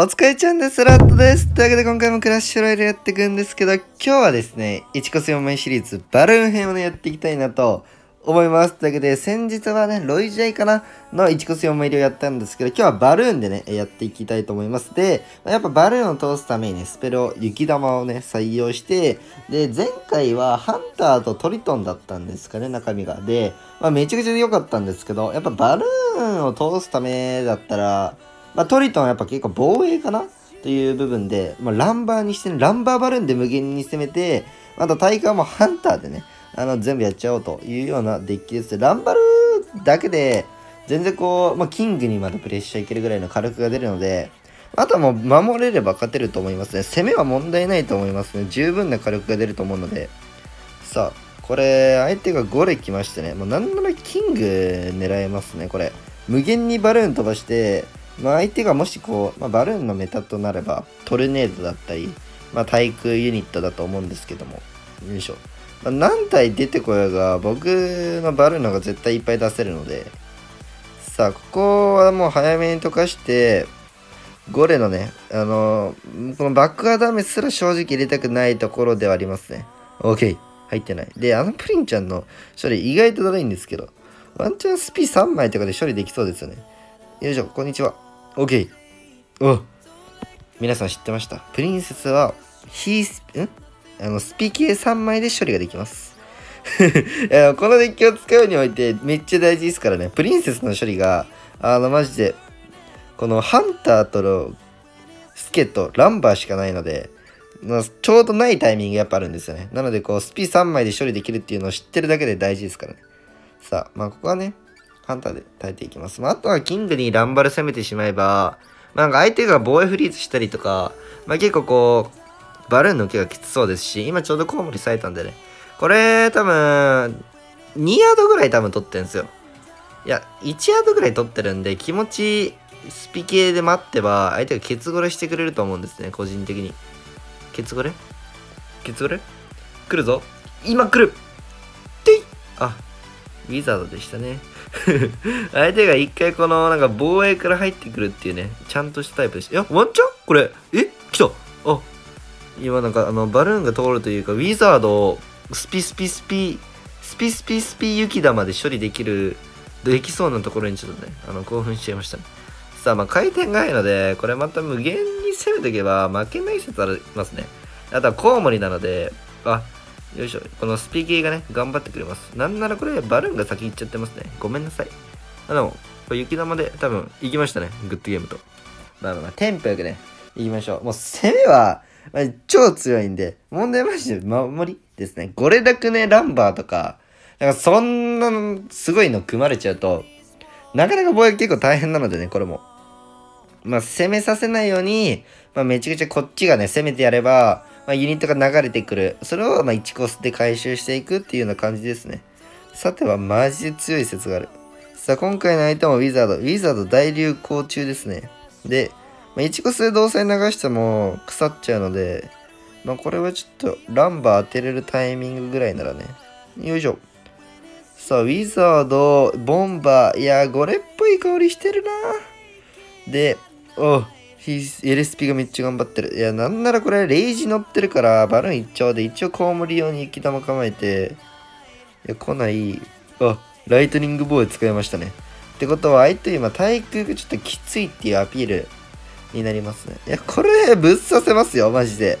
お疲れちゃんです。ラットです。というわけで今回もクラッシュロイヤルやっていくんですけど、今日はですね、1コス4枚シリーズバルーン編をね、やっていきたいなと思います。というわけで、先日はね、ロイジャイかなの1コス4枚入りをやったんですけど、今日はバルーンでね、やっていきたいと思います。で、やっぱバルーンを通すためにね、スペルを、雪玉をね、採用して、で、前回はハンターとトリトンだったんですかね、中身が。で、まあめちゃくちゃ良かったんですけど、やっぱバルーンを通すためだったら、まあトリトンはやっぱ結構防衛かなという部分で、まあ、ランバーにして、ね、ランバーバルーンで無限に攻めて、あと対価もハンターでね、あの全部やっちゃおうというようなデッキです。ランバルだけで、全然こう、まあ、キングにまでプレッシャーいけるぐらいの火力が出るので、あとはもう守れれば勝てると思いますね。攻めは問題ないと思いますね。十分な火力が出ると思うので。さあ、これ、相手が5レ来ましてね、もうなんならキング狙えますね、これ。無限にバルーン飛ばして、まあ、相手がもしこう、まあ、バルーンのメタとなればトルネードだったり、まあ、対空ユニットだと思うんですけどもよいしょ、まあ、何体出てこようが僕のバルーンの方が絶対いっぱい出せるのでさあここはもう早めに溶かしてゴレのねあのこのバックアダメすら正直入れたくないところではありますね。OK 入ってない。であのプリンちゃんの処理意外とだるいんですけどワンチャンスピ3枚とかで処理できそうですよね。よいしょこんにちは。OK。お皆さん知ってました？プリンセスは、ヒース、ん？あの、スピ系3枚で処理ができます。いやこのデッキを使うにおいてめっちゃ大事ですからね。プリンセスの処理が、あの、マジで、このハンターとのスケとランバーしかないので、まちょうどないタイミングやっぱあるんですよね。なので、こう、スピ3枚で処理できるっていうのを知ってるだけで大事ですからね。さあ、まあ、ここはね、ハンターで耐えていきます。まあ、あとはキングにランバル攻めてしまえば、まあ、なんか相手が防衛フリーズしたりとか、まあ、結構こう、バルーンの受けがきつそうですし、今ちょうどコウモリ咲いたんでね。これ、多分、2ヤードぐらい多分取ってるんですよ。いや、1ヤードぐらい取ってるんで、気持ち、スピ系で待ってば、相手がケツゴレしてくれると思うんですね、個人的に。ケツゴレ？ケツゴレ？来るぞ。今来るていあ、ウィザードでしたね。相手が一回このなんか防衛から入ってくるっていうね、ちゃんとしたタイプでした。いや、ワンチャン？これ、え？来たあ、今なんかあのバルーンが通るというか、ウィザードをスピスピスピ、スピスピスピ雪玉で処理できる、できそうなところにちょっとね、あの興奮しちゃいましたね。さあ、まあ回転がいいので、これまた無限に攻めとけば負けない説ありますね。あとはコウモリなので、あ、よいしょ。このスピゲーがね、頑張ってくれます。なんならこれ、バルーンが先行っちゃってますね。ごめんなさい。あ、でも、これ雪玉で多分行きましたね。グッドゲームと。まあまあまあ、テンポよくね、行きましょう。もう攻めは、まあ、超強いんで、問題はマジで守りですね。ゴレダクね、ランバーとか、なんかそんな、すごいの組まれちゃうと、なかなか防衛結構大変なのでね、これも。まあ、攻めさせないように、まあ、めちゃくちゃこっちがね、攻めてやれば、まあ、ユニットが流れてくる。それをま1コスで回収していくっていうような感じですね。さてはマジで強い説がある。さあ、今回の相手もウィザード。ウィザード大流行中ですね。で、まあ、1コスで動作に流しても腐っちゃうので、まあ、これはちょっとランバー当てれるタイミングぐらいならね。よいしょ。さあ、ウィザード、ボンバー。いや、ゴレっぽい香りしてるなで、おう。LSP がめっちゃ頑張ってる。いや、なんならこれ、レイジ乗ってるから、バルーン一丁で、一応コウモリ用に雪玉構えて、いや、来ない。あ、ライトニングボーイ使いましたね。ってことは、相手今、対空がちょっときついっていうアピールになりますね。いや、これ、ぶっ刺せますよ、マジで。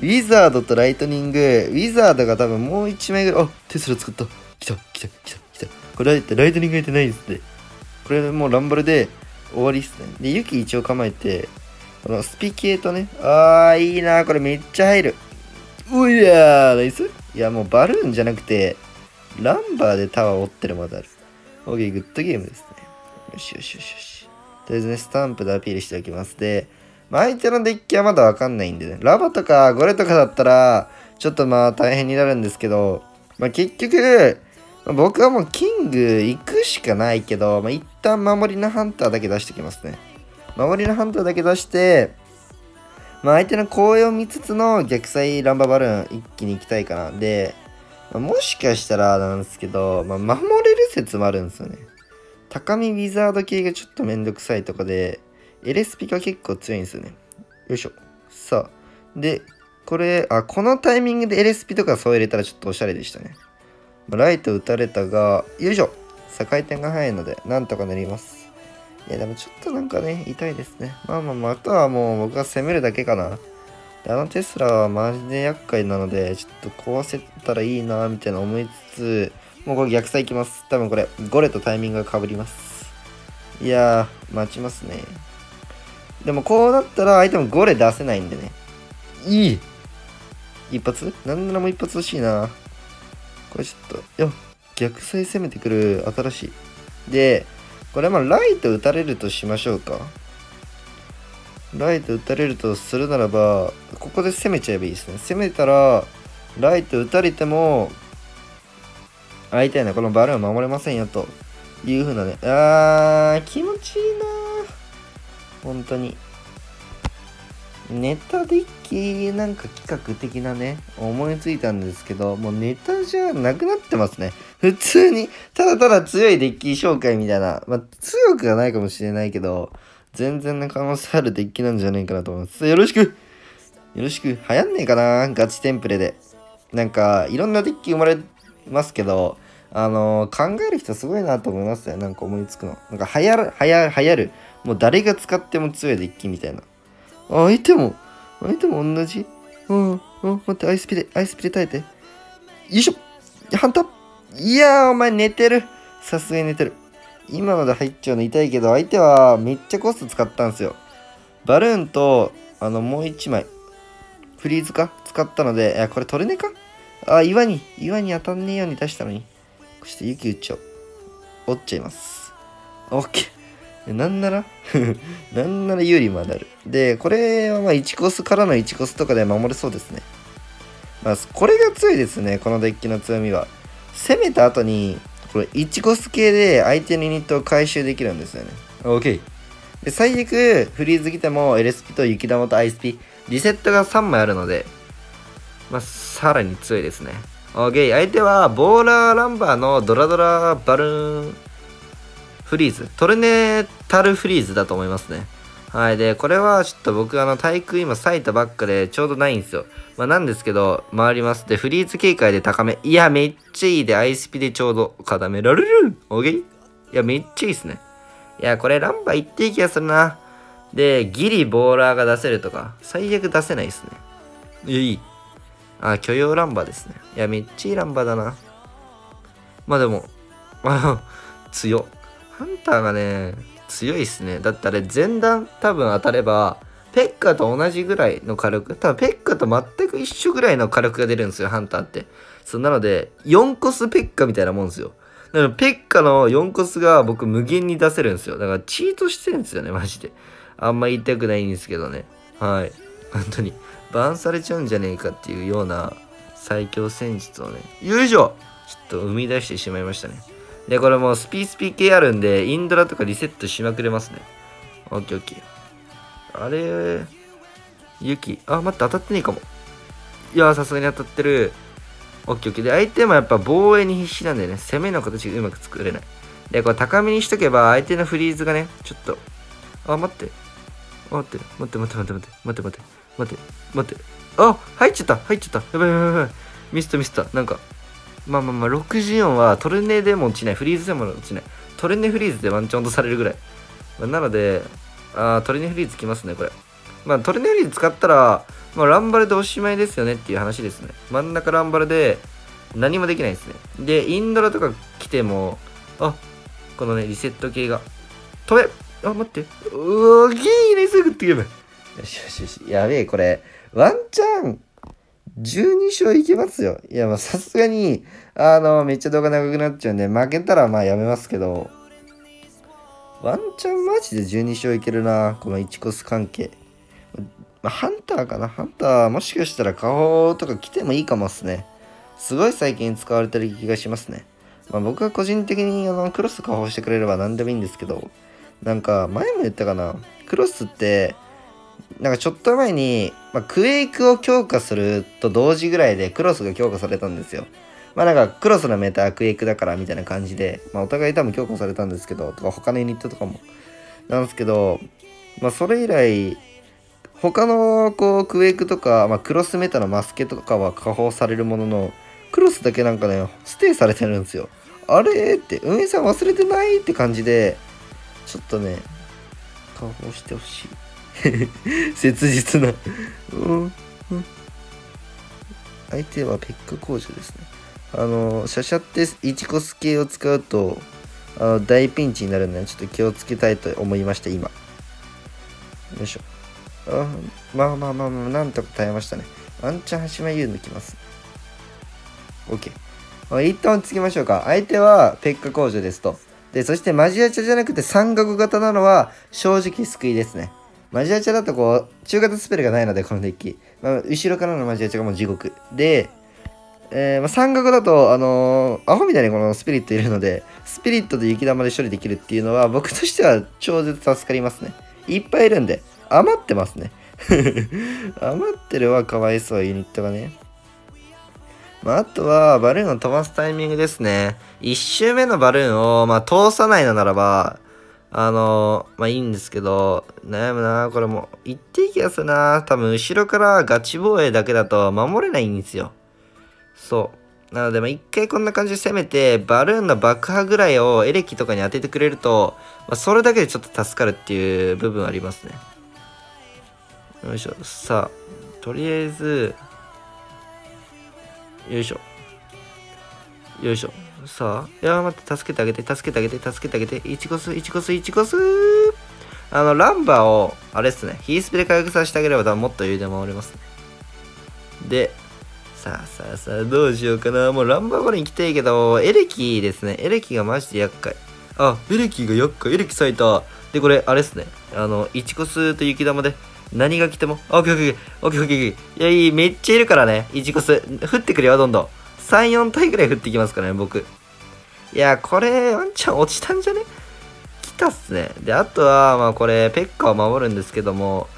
ウィザードとライトニング、ウィザードが多分もう1枚ぐらい、あ、テスラ作った。来た、来た、来た、来た。これ、ライトニング入ってないですね。これもうランバルで、終わりっすね。で、雪一応構えて、このスピ系とね、あー、いいなこれめっちゃ入る。ういやー、ナイスいや、もうバルーンじゃなくて、ランバーでタワー折ってるまである。オーケー、グッドゲームですね。よしよしよしよし。とりあえずね、スタンプでアピールしておきます。で、まあ、相手のデッキはまだわかんないんでね、ラバとかゴレとかだったら、ちょっとまあ大変になるんですけど、まあ結局、僕はもうキング行くしかないけど、まあ、一旦守りのハンターだけ出してきますね。守りのハンターだけ出して、まあ、相手の後衛を見つつの逆サイランババルーン一気に行きたいかな。で、まあもしかしたらなんですけど、まあ、守れる説もあるんですよね。高見ウィザード系がちょっとめんどくさいとかで、LSP が結構強いんですよね。よいしょ。さあ。で、これ、あ、このタイミングで LSP とかそう入れたらちょっとおしゃれでしたね。ライト打たれたが、よいしょ。さあ、回転が速いので、なんとかなります。いや、でもちょっとなんかね、痛いですね。まあまあまあ、あとはもう僕が攻めるだけかな。あのテスラはマジで厄介なので、ちょっと壊せたらいいなみたいな思いつつ、もうこれ逆サイきます。多分これ、ゴレとタイミングが被ります。いやー、待ちますね。でもこうなったら相手もゴレ出せないんでね。いい一発？なんならもう一発欲しいな。これちょっと、よ逆サイ攻めてくる新しい。で、これはまあライト打たれるとしましょうか。ライト打たれるとするならば、ここで攻めちゃえばいいですね。攻めたら、ライト打たれても、相手はね、このバルーン守れませんよ、という風なね。あー、気持ちいいな本当に。ネタデッキなんか企画的なね、思いついたんですけど、もうネタじゃなくなってますね。普通に、ただただ強いデッキ紹介みたいな、まあ強くはないかもしれないけど、全然な可能性あるデッキなんじゃないかなと思います。よろしくよろしく流行んねえかなガチテンプレで。なんか、いろんなデッキ生まれますけど、あのー、考える人すごいなと思いますね。なんか思いつくの。なんか流行る、流行る、流行る。もう誰が使っても強いデッキみたいな。相手も、相手も同じ？うん、うん、待って、アイスピレ、アイスピレ耐えて。よいしょハンタいやー、お前寝てる。さすがに寝てる。今ので入っちゃうの痛いけど、相手はめっちゃコスト使ったんですよ。バルーンと、あの、もう一枚、フリーズか？使ったので、いや、これ取れねえか？あ、岩に、岩に当たんねえように出したのに。こうして雪打っちゃおう。折っちゃいます。オッケー。なんなら？なんなら有利も当たる。で、これはまあ1コスからの1コスとかで守れそうですね。まあ、これが強いですね、このデッキの強みは。攻めた後に、これ1コス系で相手のユニットを回収できるんですよね。OK。で、最悪、フリーズ来ても LSP と雪玉と ISP、リセットが3枚あるので、まあ、さらに強いですね。OK。相手は、ボーラーランバーのドラドラバルーンフリーズ。トルネタルフリーズだと思いますね。はい。で、これはちょっと僕、あの、対空今咲いたばっかでちょうどないんですよ。まあ、なんですけど、回ります。で、フリーズ警戒で高め。いや、めっちゃいいで、アイスピでちょうど固められる。オーケー？いや、めっちゃいいっすね。いや、これランバーいっていい気がするな。で、ギリボーラーが出せるとか、最悪出せないっすね。いや、いい。あ、許容ランバーですね。いや、めっちゃいいランバーだな。まあでも、あ強。ハンターがね、強いっすね。だってあれ前段多分当たれば、ペッカと同じぐらいの火力、多分ペッカと全く一緒ぐらいの火力が出るんですよ、ハンターって。そうなので、4コスペッカみたいなもんですよ。だからペッカの4コスが僕無限に出せるんですよ。だからチートしてるんですよね、マジで。あんま言いたくないんですけどね。はい。本当に。バンされちゃうんじゃねえかっていうような最強戦術をね、よいしょちょっと生み出してしまいましたね。で、これもうスピースピー系あるんで、インドラとかリセットしまくれますね。オッケーオッケー。あれ、雪。あ、待って、当たってねえかも。いやさすがに当たってる。オッケーオッケー。で、相手もやっぱ防衛に必死なんでね、攻めの形がうまく作れない。で、これ高めにしとけば、相手のフリーズがね、ちょっと。あ、待って。待って、待って待って待って待って待って待って待って待って。あ、入っちゃった入っちゃった。やばいやばいやばい。ミスったミスった。なんか、まあまあまあ、64はトルネでも落ちない、フリーズでも落ちない。トルネフリーズでワンチャンとされるぐらい。まあ、なので、あトルネフリーズきますね、これ。まあ、トルネフリーズ使ったら、まあ、ランバルでおしまいですよねっていう話ですね。真ん中ランバルで何もできないですね。で、インドラとか来ても、あ、このね、リセット系が。飛べあ、待って。うー、ギーね、すぐってゲーム。よしよしよし。やべえ、これ。ワンチャン、12勝いけますよ。いや、まあさすがに、あの、めっちゃ動画長くなっちゃうんで、負けたらまあやめますけど、ワンチャンマジで12勝いけるな、この1コス関係。まあ、ハンターかな？ハンター、もしかしたら顔とか来てもいいかもっすね。すごい最近使われてる気がしますね。まあ、僕は個人的にあのクロス加工してくれれば何でもいいんですけど、なんか前も言ったかな、クロスってなんかちょっと前に、まあ、クエイクを強化すると同時ぐらいでクロスが強化されたんですよ。まあなんかクロスのメータークエイクだからみたいな感じで、まあお互い多分強化されたんですけど、とか他のユニットとかも。なんですけど、まあ、それ以来、他のこうクエイクとか、まあ、クロスメタのマスケとかは加工されるものの、クロスだけなんかね、ステイされてるんですよ。あれって、運営さん忘れてないって感じで、ちょっとね、加工してほしい。切実なうん、うん。相手はペック工場ですね。あの、シャシャって1コス系を使うと、あの大ピンチになるので、ちょっと気をつけたいと思いました、今。よいしょ。あまあまあまあまあ、なんとか耐えましたね。ワンチャン端前優抜きます。OK。一旦つきましょうか。相手はペッカ工場ですと。で、そしてマジアチャじゃなくて三角型なのは正直救いですね。マジアチャだとこう、中型スペルがないので、このデッキ。まあ、後ろからのマジアチャがもう地獄。で、えー、まあ、三角だと、あのー、アホみたいにこのスピリットいるので、スピリットで雪玉で処理できるっていうのは、僕としては超絶助かりますね。いっぱいいるんで、余ってますね。余ってるはかわいそう、ユニットがね。まあ、あとは、バルーンを飛ばすタイミングですね。1周目のバルーンを、まあ、通さないのならば、あのまあいいんですけど、悩むなこれも、言っていい気がするな多分、後ろからガチ防衛だけだと守れないんですよ。そう。なので、まあ、一回こんな感じで攻めて、バルーンの爆破ぐらいをエレキとかに当ててくれると、まあ、それだけでちょっと助かるっていう部分ありますね。よいしょ。さあ、とりあえず、よいしょ。よいしょ。さあ、いや、待って、助けてあげて、助けてあげて、助けてあげて、1コス、1コス、1コスあの、ランバーを、あれっすね、ヒースピで回復させてあげれば多分もっと余裕で守れます。で、さあさあさあ、どうしようかな。もうランバーバルに行きたいけど、エレキですね。エレキがマジで厄介。あ、エレキが厄介。エレキ咲いた。で、これ、あれっすね。あの、1コスと雪玉で、何が来ても、オッケーオッケーオッケーオッケーオッケーいや、いい、めっちゃいるからね、1コス。降ってくるよ、どんどん。3、4体ぐらい降ってきますからね、僕。いや、これ、ワンチャン落ちたんじゃね？来たっすね。で、あとは、まあこれ、ペッカを守るんですけども、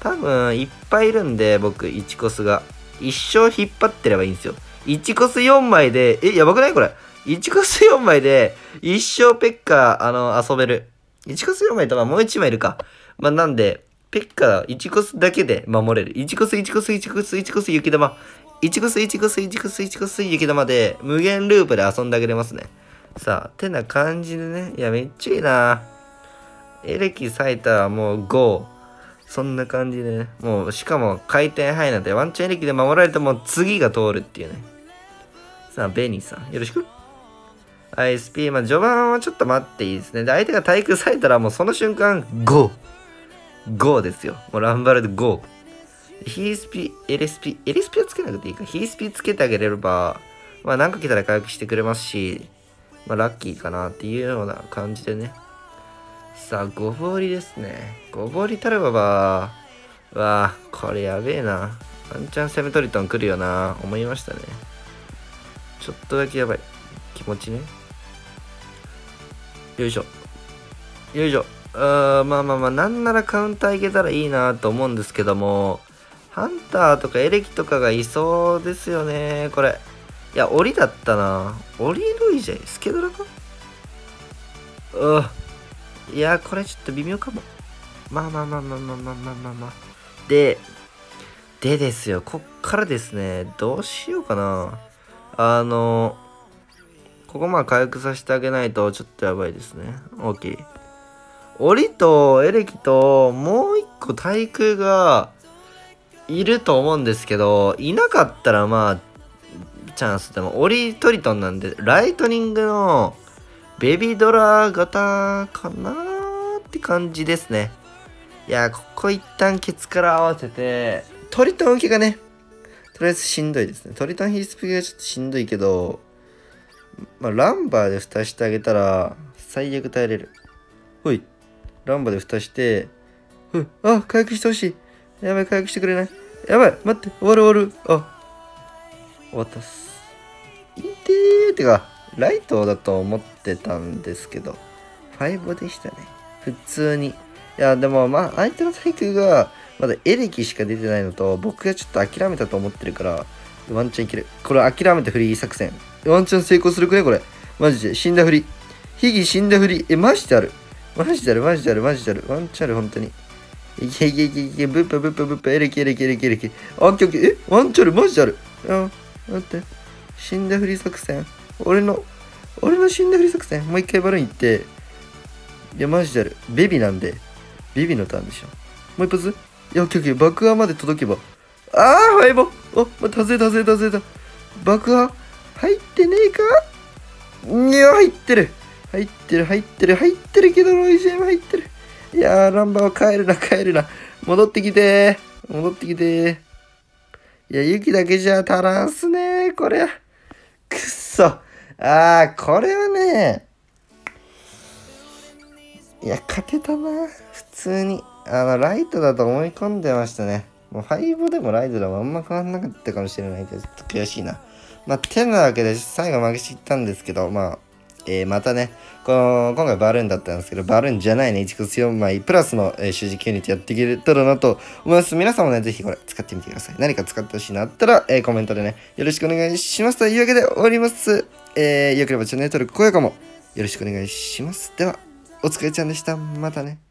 多分、いっぱいいるんで、僕、1コスが。一生引っ張ってればいいんですよ。1コス4枚で、え、やばくない？これ。1コス4枚で、一生ペッカ、あの、遊べる。1コス4枚とかもう1枚いるか。まあ、なんで、ペッカ1コスだけで守れる。1コス1コス1コス1コス雪玉。1コス1コス1コス1コス雪玉で無限ループで遊んであげれますね。さあ、てな感じでね。いや、めっちゃいいな。エレキ咲いたらもう5。そんな感じでね。もう、しかも回転範囲なんてワンチャンエレキで守られても次が通るっていうね。さあ、ベニーさん、よろしく。ISP、まあ、序盤はちょっと待っていいですね。で、相手が対空されたらもうその瞬間、5。5ですよ。もうランバルで5。ヒースピ、エレスピ、エレスピはつけなくていいか。ヒースピつけてあげれば、まあ何か来たら回復してくれますし、まあラッキーかなっていうような感じでね。さあ、ごぼうりですね。ごぼうりタルババー。わあ、これやべえな。ワンチャン攻めトリトン来るよな。思いましたね。ちょっとだけやばい。気持ちね。よいしょ。よいしょ。あまあまあまあ、なんならカウンターいけたらいいなと思うんですけども、ハンターとかエレキとかがいそうですよね、これ。いや、檻だったな。檻ルイジェスケドラか？うんいや、これちょっと微妙かも。まあまあまあまあまあまあまあまあまあ。で、でですよ、こっからですね、どうしようかな。あの、ここまあ回復させてあげないとちょっとやばいですね。OK。檻とエレキともう一個対空がいると思うんですけど、いなかったらまあ、チャンスでも、オリトリトンなんで、ライトニングのベビードラ型かなーって感じですね。いや、ここ一旦ケツから合わせて、トリトン受けがね、とりあえずしんどいですね。トリトンヒースピがちょっとしんどいけど、まあ、ランバーで蓋してあげたら、最悪耐えれる。ほい。ランバーで蓋して、ふあ、回復してほしい。やばい、回復してくれない。やばい、待って、終わる終わる。あ、終わったっす。いてーってか、ライトだと思ってたんですけど、5でしたね。普通に。いや、でもまあ、相手の対空が、まだエレキしか出てないのと、僕がちょっと諦めたと思ってるから、ワンチャンいける。これ諦めてフリー作戦。ワンチャン成功するくねこれ。マジで。死んだふり。ヒギ死んだふり。え、マジである。マジである、マジである、マジである。ワンチャンある、本当に。いけいけいけいけ、ブッパブッパブッパ、エレキエレキエレキエレキ。あ、オッケーオッケー。えワンチャルマジである。あ、待って。死んだふり作戦。俺の、俺の死んだふり作戦。もう一回バルーン行って。いや、マジである。ベビなんで。ベビのターンでしょ。もう一発いや、オッケーオッケー。爆破まで届けば。あー、ファイボお、ま、外れた外れた外れた。爆破入ってねえかいや、入ってる。入ってる、入ってる、入ってるけど、ロイジェも入ってる。いやー、ランバーは帰るな、帰るな。戻ってきて戻ってきていや、雪だけじゃ足らんすねこれ。くっそ。あー、これはね、いや、勝てたな。普通に。あの、ライトだと思い込んでましたね。もう5でもライトでもあんま変わんなかったかもしれないけど、ちょっと悔しいな。まあ、てなわけで、最後負けちったんですけど、まあ、えー、またね、この、今回バルーンだったんですけど、バルーンじゃないね、1 4枚、プラスの、えー、習字ユニットやっていけたらなと思います。皆さんもね、ぜひこれ使ってみてください。何か使ってほしいなったら、えー、コメントでね、よろしくお願いします。というわけで終わります。えー、よければチャンネル登録、高評価もよろしくお願いします。では、お疲れちゃんでした。またね。